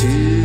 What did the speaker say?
to